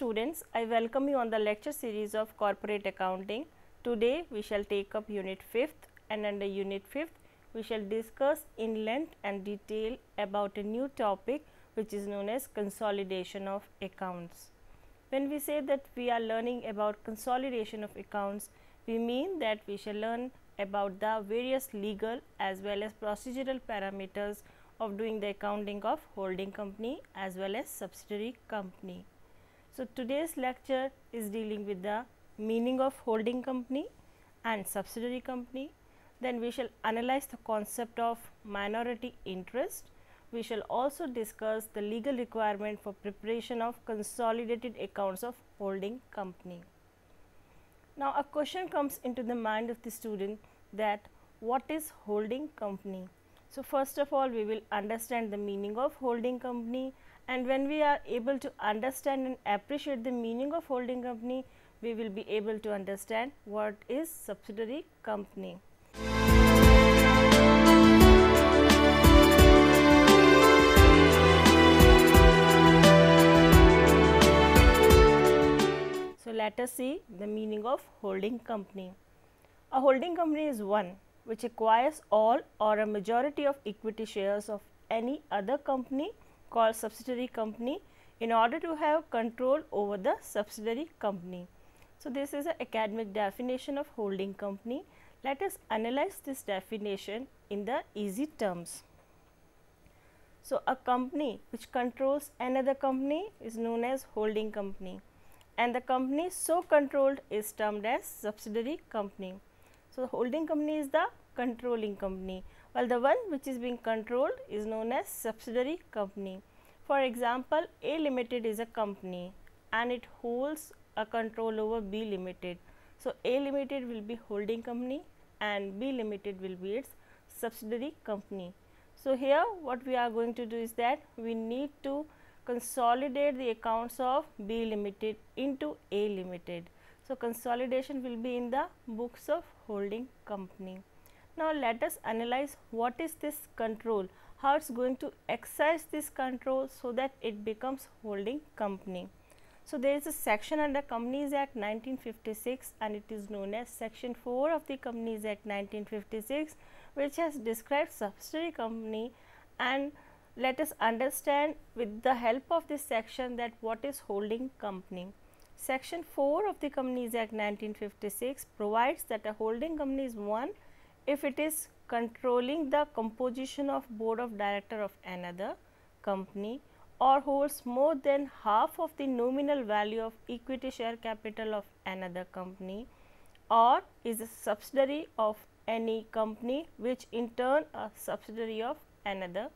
students, I welcome you on the lecture series of corporate accounting. Today we shall take up unit 5th and under unit 5th we shall discuss in length and detail about a new topic which is known as consolidation of accounts. When we say that we are learning about consolidation of accounts, we mean that we shall learn about the various legal as well as procedural parameters of doing the accounting of holding company as well as subsidiary company. So, today's lecture is dealing with the meaning of holding company and subsidiary company. Then we shall analyze the concept of minority interest. We shall also discuss the legal requirement for preparation of consolidated accounts of holding company. Now, a question comes into the mind of the student that what is holding company? So, first of all we will understand the meaning of holding company and when we are able to understand and appreciate the meaning of holding company, we will be able to understand what is subsidiary company. So, let us see the meaning of holding company. A holding company is one which acquires all or a majority of equity shares of any other company called subsidiary company in order to have control over the subsidiary company. So, this is an academic definition of holding company. Let us analyze this definition in the easy terms. So, a company which controls another company is known as holding company and the company so controlled is termed as subsidiary company. So, the holding company is the controlling company while the one which is being controlled is known as subsidiary company. For example, A limited is a company and it holds a control over B limited. So, A limited will be holding company and B limited will be its subsidiary company. So, here what we are going to do is that we need to consolidate the accounts of B limited into A limited. So, consolidation will be in the books of holding company. Now, let us analyze what is this control, how it is going to exercise this control so that it becomes holding company. So, there is a section under Companies Act 1956 and it is known as section 4 of the Companies Act 1956 which has described subsidiary company and let us understand with the help of this section that what is holding company. Section 4 of the Companies Act 1956 provides that a holding company is one if it is controlling the composition of board of director of another company or holds more than half of the nominal value of equity share capital of another company or is a subsidiary of any company which in turn a subsidiary of another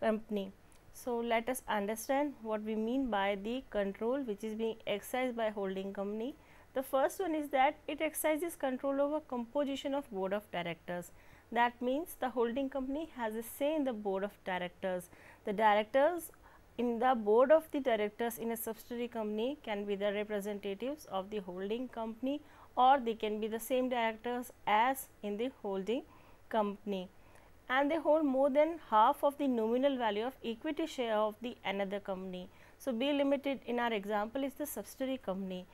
company. So, let us understand what we mean by the control which is being exercised by holding company the first one is that it exercises control over composition of board of directors. That means the holding company has a say in the board of directors. The directors in the board of the directors in a subsidiary company can be the representatives of the holding company or they can be the same directors as in the holding company and they hold more than half of the nominal value of equity share of the another company. So, B limited in our example is the subsidiary company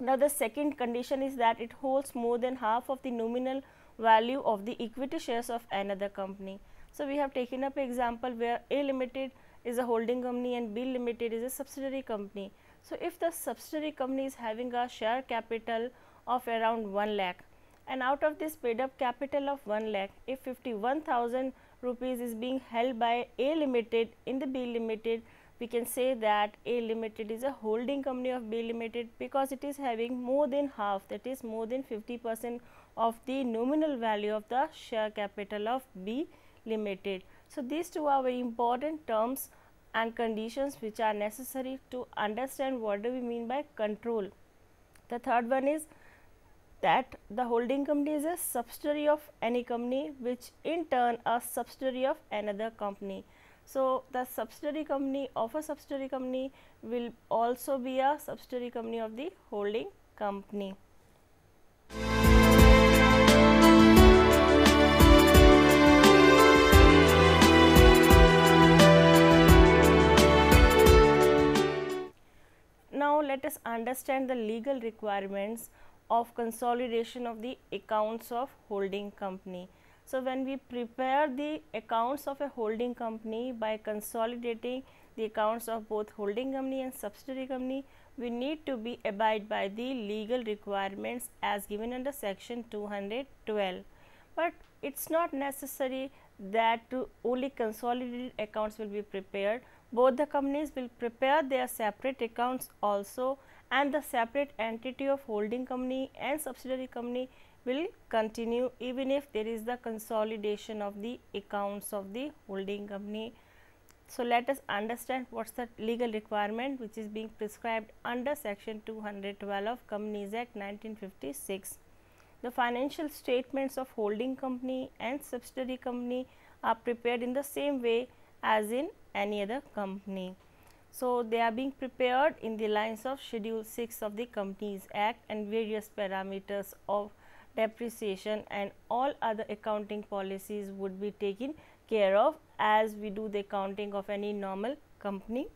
now, the second condition is that it holds more than half of the nominal value of the equity shares of another company. So, we have taken up example where A limited is a holding company and B limited is a subsidiary company. So, if the subsidiary company is having a share capital of around 1 lakh and out of this paid up capital of 1 lakh, if 51,000 rupees is being held by A limited in the B limited, we can say that A limited is a holding company of B limited because it is having more than half that is more than 50 percent of the nominal value of the share capital of B limited. So, these two are very important terms and conditions which are necessary to understand what do we mean by control. The third one is that the holding company is a subsidiary of any company which in turn a subsidiary of another company. So, the subsidiary company of a subsidiary company will also be a subsidiary company of the holding company. Now, let us understand the legal requirements of consolidation of the accounts of holding company. So, when we prepare the accounts of a holding company by consolidating the accounts of both holding company and subsidiary company, we need to be abide by the legal requirements as given under section 212. But it is not necessary that only consolidated accounts will be prepared. Both the companies will prepare their separate accounts also and the separate entity of holding company and subsidiary company will continue even if there is the consolidation of the accounts of the holding company. So, let us understand what is the legal requirement which is being prescribed under section 212 of Companies Act 1956. The financial statements of holding company and subsidiary company are prepared in the same way as in any other company. So, they are being prepared in the lines of schedule 6 of the Companies Act and various parameters of depreciation and all other accounting policies would be taken care of as we do the accounting of any normal company.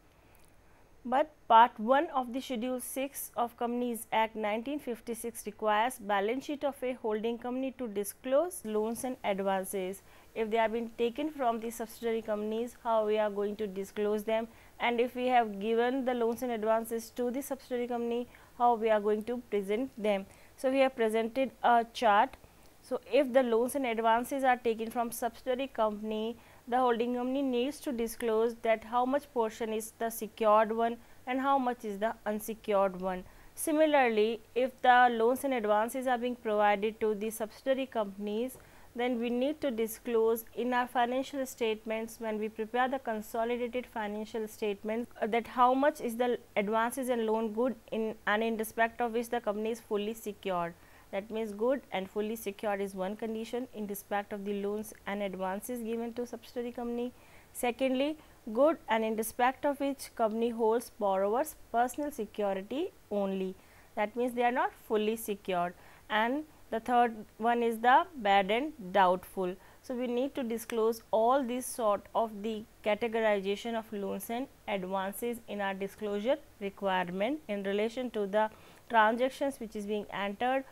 But part 1 of the schedule 6 of Companies Act 1956 requires balance sheet of a holding company to disclose loans and advances. If they have been taken from the subsidiary companies, how we are going to disclose them and if we have given the loans and advances to the subsidiary company, how we are going to present them. So, we have presented a chart. So, if the loans and advances are taken from subsidiary company, the holding company needs to disclose that how much portion is the secured one and how much is the unsecured one. Similarly, if the loans and advances are being provided to the subsidiary companies, then we need to disclose in our financial statements when we prepare the consolidated financial statements uh, that how much is the advances and loan good in and in respect of which the company is fully secured. That means good and fully secured is one condition in respect of the loans and advances given to subsidiary company. Secondly, good and in respect of which company holds borrowers personal security only. That means they are not fully secured and the third one is the bad and doubtful. So, we need to disclose all these sort of the categorization of loans and advances in our disclosure requirement in relation to the transactions which is being entered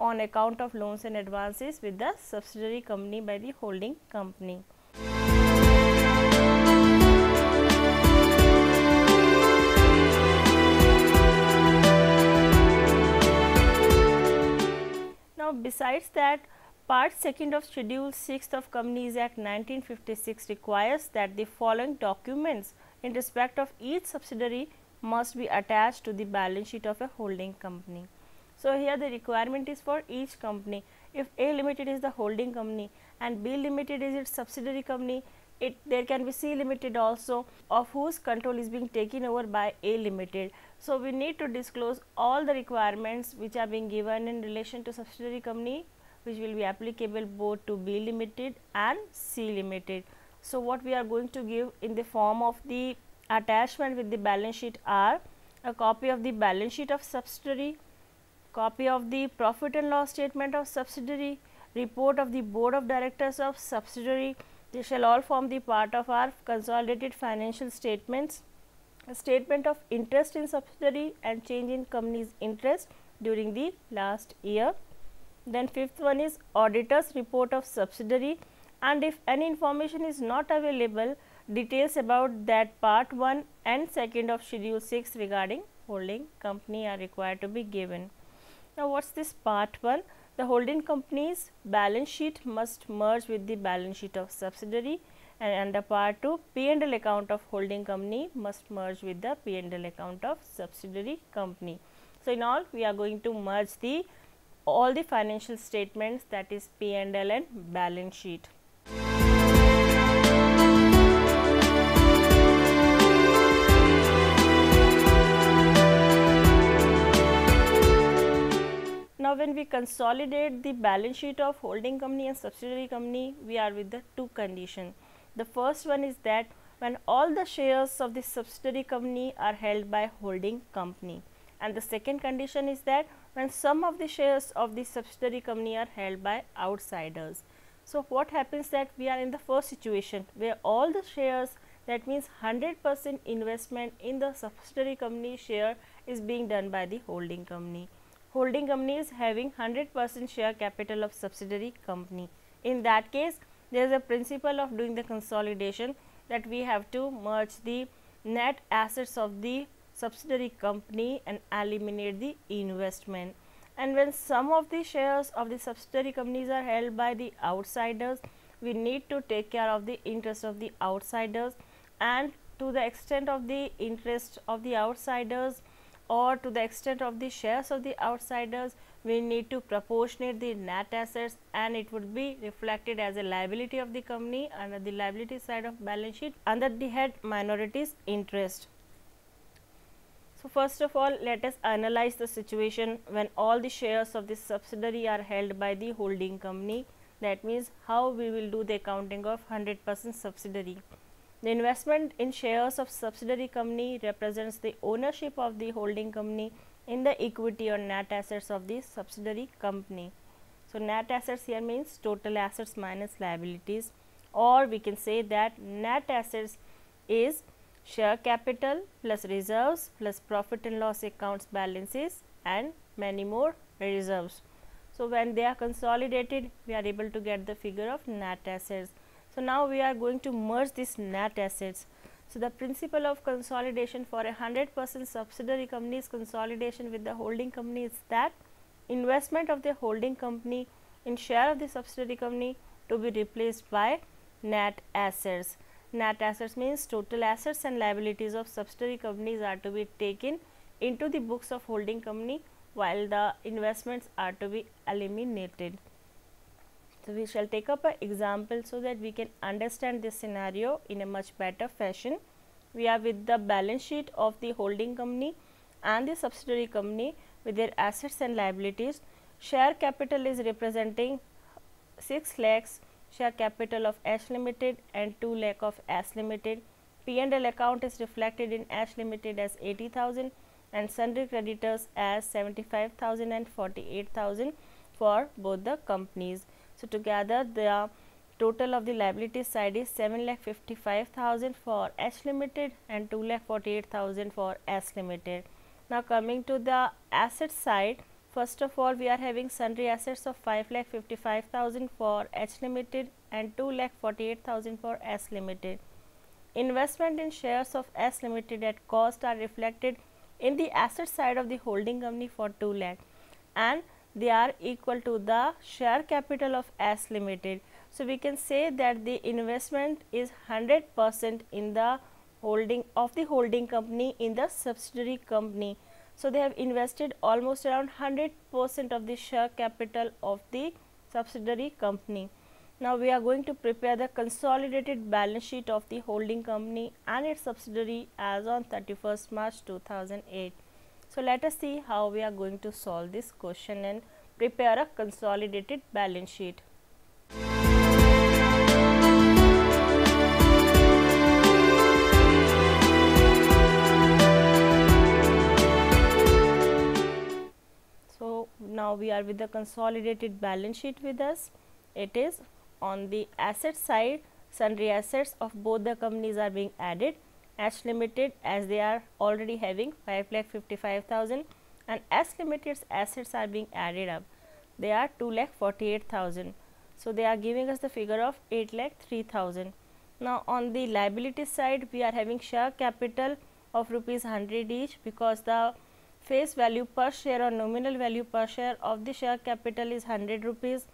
on account of loans and advances with the subsidiary company by the holding company. Now, besides that part second of schedule 6th of Companies Act 1956 requires that the following documents in respect of each subsidiary must be attached to the balance sheet of a holding company. So, here the requirement is for each company. If A limited is the holding company and B limited is its subsidiary company, it there can be C limited also of whose control is being taken over by A limited. So, we need to disclose all the requirements which are being given in relation to subsidiary company which will be applicable both to B limited and C limited. So, what we are going to give in the form of the attachment with the balance sheet are a copy of the balance sheet of subsidiary, copy of the profit and loss statement of subsidiary, report of the board of directors of subsidiary, they shall all form the part of our consolidated financial statements a statement of interest in subsidiary and change in company's interest during the last year. Then fifth one is auditor's report of subsidiary and if any information is not available details about that part 1 and second of schedule 6 regarding holding company are required to be given. Now, what is this part 1? The holding company's balance sheet must merge with the balance sheet of subsidiary and under part 2 P&L account of holding company must merge with the P&L account of subsidiary company. So, in all we are going to merge the all the financial statements that is P&L and balance sheet. Now, when we consolidate the balance sheet of holding company and subsidiary company, we are with the two condition. The first one is that when all the shares of the subsidiary company are held by holding company and the second condition is that when some of the shares of the subsidiary company are held by outsiders. So, what happens that we are in the first situation where all the shares that means 100 percent investment in the subsidiary company share is being done by the holding company. Holding company is having 100 percent share capital of subsidiary company. In that case, there is a principle of doing the consolidation that we have to merge the net assets of the subsidiary company and eliminate the investment. And when some of the shares of the subsidiary companies are held by the outsiders, we need to take care of the interest of the outsiders and to the extent of the interest of the outsiders or to the extent of the shares of the outsiders we need to proportionate the net assets and it would be reflected as a liability of the company under the liability side of balance sheet under the head minorities interest. So, first of all let us analyze the situation when all the shares of the subsidiary are held by the holding company that means how we will do the accounting of 100 percent subsidiary. The investment in shares of subsidiary company represents the ownership of the holding company in the equity or net assets of the subsidiary company. So, net assets here means total assets minus liabilities or we can say that net assets is share capital plus reserves plus profit and loss accounts balances and many more reserves. So, when they are consolidated we are able to get the figure of net assets. So, now we are going to merge these net assets. So, the principle of consolidation for a 100 percent subsidiary company's consolidation with the holding company is that investment of the holding company in share of the subsidiary company to be replaced by net assets. Net assets means total assets and liabilities of subsidiary companies are to be taken into the books of holding company while the investments are to be eliminated. So, we shall take up an example so that we can understand this scenario in a much better fashion. We are with the balance sheet of the holding company and the subsidiary company with their assets and liabilities. Share capital is representing 6 lakhs share capital of H Limited and 2 lakh of Ash Limited. P&L account is reflected in H Limited as 80,000 and sundry creditors as 75,000 and 48,000 for both the companies. So, together the total of the liability side is 7 lakh 55,000 for H limited and 2 lakh 48,000 for S limited. Now, coming to the asset side, first of all we are having sundry assets of 5 lakh 55,000 for H limited and 2 lakh 48,000 for S limited. Investment in shares of S limited at cost are reflected in the asset side of the holding company for 2 lakh and they are equal to the share capital of S limited. So, we can say that the investment is 100 percent in the holding of the holding company in the subsidiary company. So, they have invested almost around 100 percent of the share capital of the subsidiary company. Now, we are going to prepare the consolidated balance sheet of the holding company and its subsidiary as on 31st March 2008. So, let us see how we are going to solve this question and prepare a consolidated balance sheet. So, now we are with the consolidated balance sheet with us. It is on the asset side sundry assets of both the companies are being added H Limited as they are already having 5 lakh 55,000 and S Limited's assets are being added up. They are 2 lakh 48,000. So, they are giving us the figure of 8 lakh 3,000. Now, on the liability side we are having share capital of rupees 100 each because the face value per share or nominal value per share of the share capital is 100 rupees.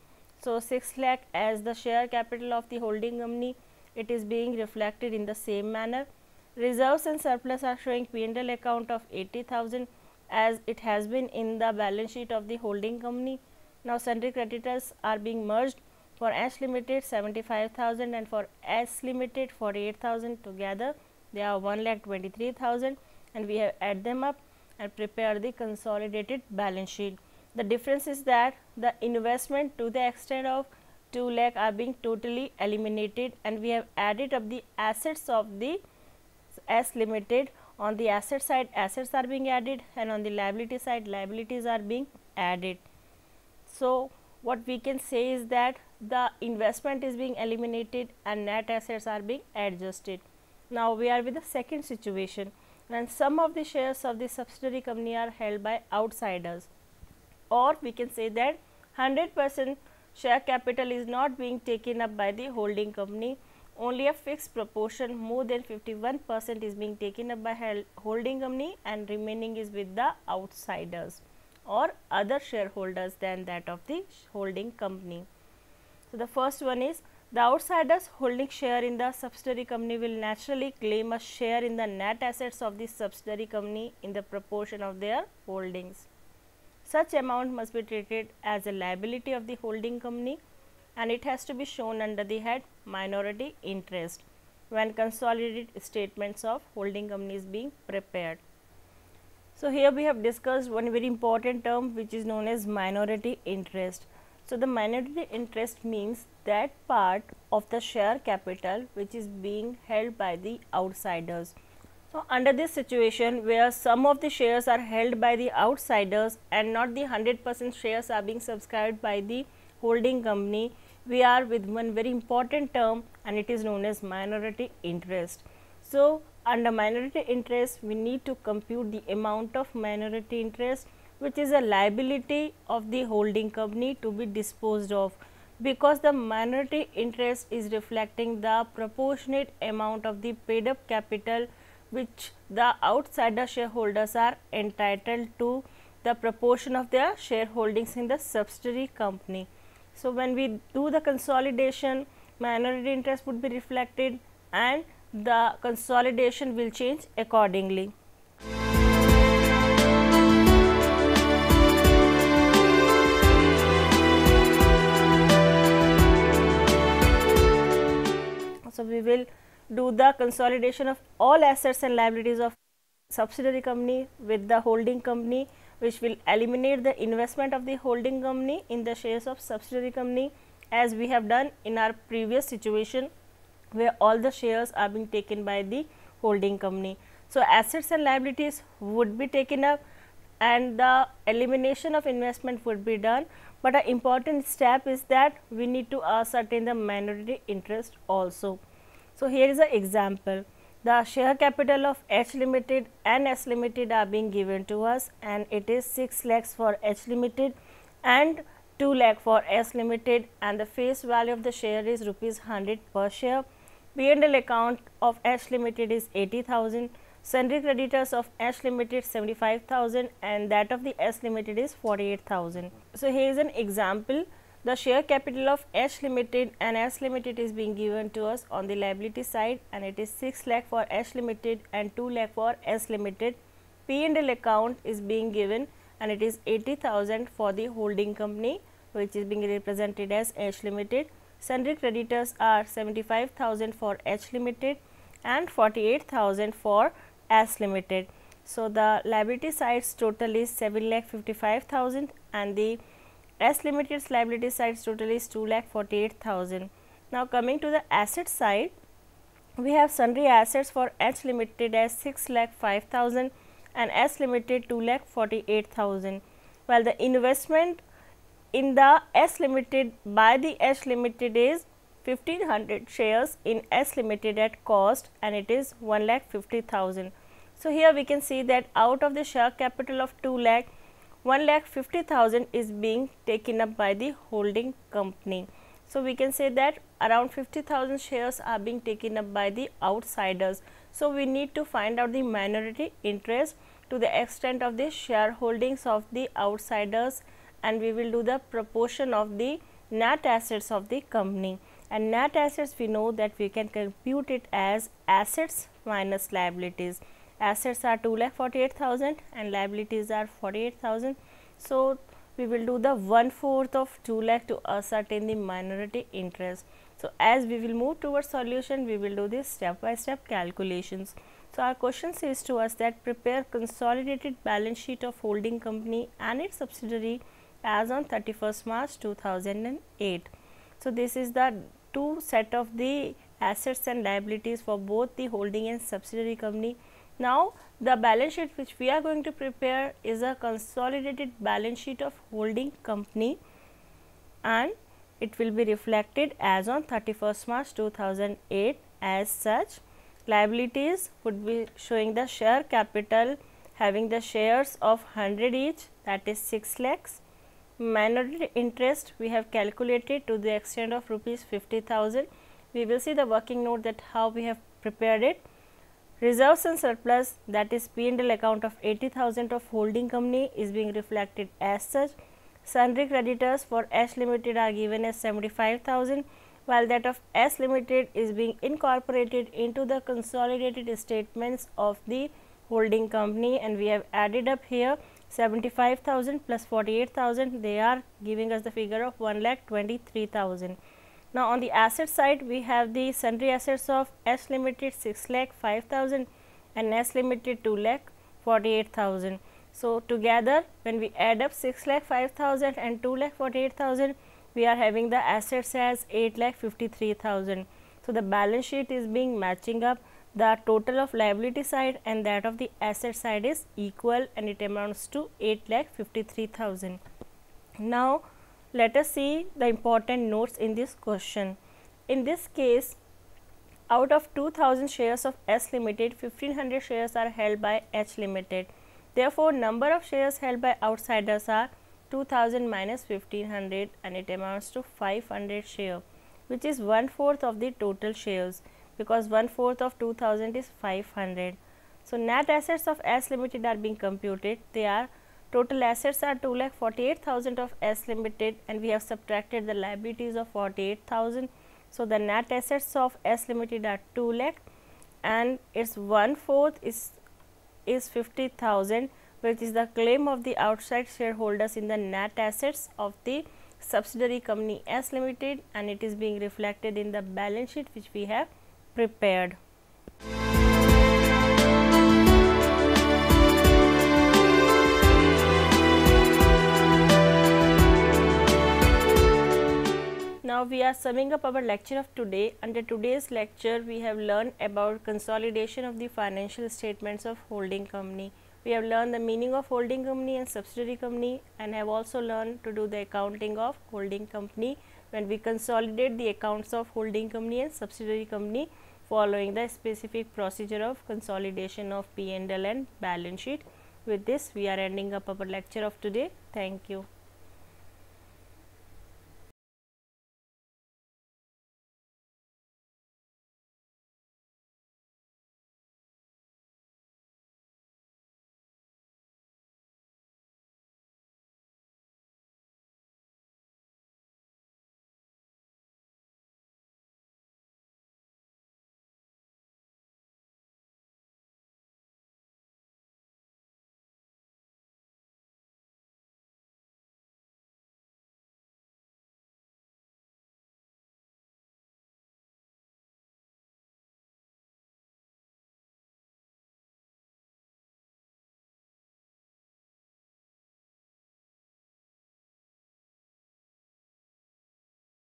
So, 6 lakh as the share capital of the holding company it is being reflected in the same manner Reserves and surplus are showing P&L account of 80,000 as it has been in the balance sheet of the holding company. Now, sundry creditors are being merged for S limited 75,000 and for S limited 48,000 together they are 1 lakh 23,000 and we have add them up and prepare the consolidated balance sheet. The difference is that the investment to the extent of 2 lakh are being totally eliminated and we have added up the assets of the S limited on the asset side assets are being added and on the liability side liabilities are being added. So, what we can say is that the investment is being eliminated and net assets are being adjusted. Now, we are with the second situation when some of the shares of the subsidiary company are held by outsiders or we can say that 100 percent share capital is not being taken up by the holding company only a fixed proportion more than 51 percent is being taken up by holding company and remaining is with the outsiders or other shareholders than that of the holding company. So, the first one is the outsiders holding share in the subsidiary company will naturally claim a share in the net assets of the subsidiary company in the proportion of their holdings. Such amount must be treated as a liability of the holding company and it has to be shown under the head minority interest when consolidated statements of holding companies being prepared. So, here we have discussed one very important term which is known as minority interest. So, the minority interest means that part of the share capital which is being held by the outsiders. So, under this situation where some of the shares are held by the outsiders and not the 100 percent shares are being subscribed by the holding company, we are with one very important term and it is known as minority interest. So, under minority interest we need to compute the amount of minority interest which is a liability of the holding company to be disposed of because the minority interest is reflecting the proportionate amount of the paid up capital which the outsider shareholders are entitled to the proportion of their shareholdings in the subsidiary company. So, when we do the consolidation minority interest would be reflected and the consolidation will change accordingly. So, we will do the consolidation of all assets and liabilities of subsidiary company with the holding company which will eliminate the investment of the holding company in the shares of subsidiary company as we have done in our previous situation where all the shares are being taken by the holding company. So, assets and liabilities would be taken up and the elimination of investment would be done, but an important step is that we need to ascertain the minority interest also. So, here is an example the share capital of H limited and S limited are being given to us and it is 6 lakhs for H limited and 2 lakh for S limited and the face value of the share is rupees 100 per share. P&L account of H limited is 80,000, sundry creditors of H limited 75,000 and that of the S limited is 48,000. So, here is an example the share capital of H limited and S limited is being given to us on the liability side and it is 6 lakh for H limited and 2 lakh for S limited. P and L account is being given and it is 80,000 for the holding company which is being represented as H limited. Sundry creditors are 75,000 for H limited and 48,000 for S limited. So, the liability sides total is 7 lakh 55,000 and the S Limited's liability sides total is 2 lakh 48,000. Now, coming to the asset side, we have sundry assets for H Limited as 6 lakh 5,000 and S Limited 2 lakh 48,000, while the investment in the S Limited by the H Limited is 1500 shares in S Limited at cost and it is 1 lakh 50,000. So, here we can see that out of the share capital of 2 lakh 1 lakh 50,000 is being taken up by the holding company. So, we can say that around 50,000 shares are being taken up by the outsiders. So, we need to find out the minority interest to the extent of the shareholdings of the outsiders and we will do the proportion of the net assets of the company and net assets we know that we can compute it as assets minus liabilities assets are 2 lakh 48,000 and liabilities are 48,000. So, we will do the one fourth of 2 lakh to ascertain the minority interest. So, as we will move towards solution, we will do this step by step calculations. So, our question says to us that prepare consolidated balance sheet of holding company and its subsidiary as on 31st March 2008. So, this is the two set of the assets and liabilities for both the holding and subsidiary company now, the balance sheet which we are going to prepare is a consolidated balance sheet of holding company and it will be reflected as on 31st March 2008 as such liabilities would be showing the share capital having the shares of 100 each that is 6 lakhs. Minority interest we have calculated to the extent of rupees 50,000. We will see the working note that how we have prepared it. Reserves and surplus that is P and L account of 80,000 of holding company is being reflected as such. Sundry creditors for S limited are given as 75,000 while that of S limited is being incorporated into the consolidated statements of the holding company and we have added up here 75,000 plus 48,000 they are giving us the figure of 1 lakh 23,000. Now, on the asset side we have the sundry assets of S limited 6 lakh 5,000 and S limited 2 lakh 48,000. So, together when we add up 6 lakh 5,000 and 2 lakh 48,000 we are having the assets as 8 lakh 53,000. So, the balance sheet is being matching up the total of liability side and that of the asset side is equal and it amounts to 8 lakh 53,000. Now, let us see the important notes in this question. In this case, out of 2000 shares of S limited, 1500 shares are held by H limited. Therefore, number of shares held by outsiders are 2000 minus 1500 and it amounts to 500 share which is one fourth of the total shares because one fourth of 2000 is 500. So, net assets of S limited are being computed they are total assets are 2 lakh 48,000 of S limited and we have subtracted the liabilities of 48,000. So, the net assets of S limited are 2 lakh and its one fourth is is 50,000 which is the claim of the outside shareholders in the net assets of the subsidiary company S limited and it is being reflected in the balance sheet which we have prepared. Now, we are summing up our lecture of today. Under today's lecture, we have learned about consolidation of the financial statements of holding company. We have learned the meaning of holding company and subsidiary company and have also learned to do the accounting of holding company when we consolidate the accounts of holding company and subsidiary company following the specific procedure of consolidation of P&L and balance sheet. With this, we are ending up our lecture of today. Thank you.